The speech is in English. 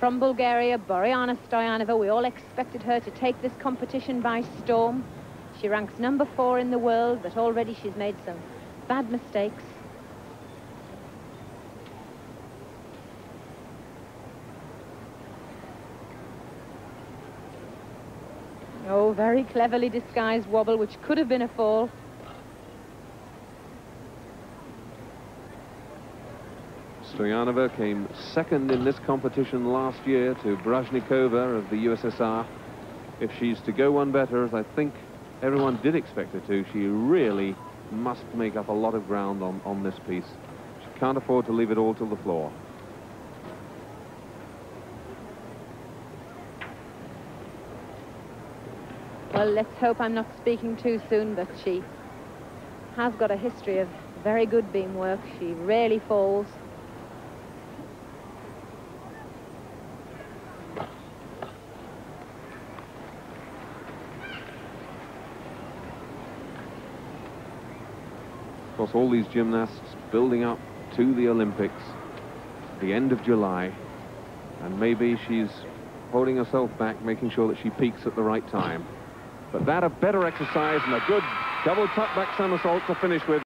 From Bulgaria, Boriana Stoyanova, we all expected her to take this competition by storm. She ranks number four in the world, but already she's made some bad mistakes. Oh, very cleverly disguised wobble, which could have been a fall. Stoyanova came second in this competition last year to Brashnikova of the USSR. If she's to go one better, as I think everyone did expect her to, she really must make up a lot of ground on, on this piece. She can't afford to leave it all to the floor. Well, let's hope I'm not speaking too soon, but she has got a history of very good beam work. She rarely falls. Course, all these gymnasts building up to the Olympics, the end of July, and maybe she's holding herself back, making sure that she peaks at the right time. But that a better exercise and a good double tuck back somersault to finish with.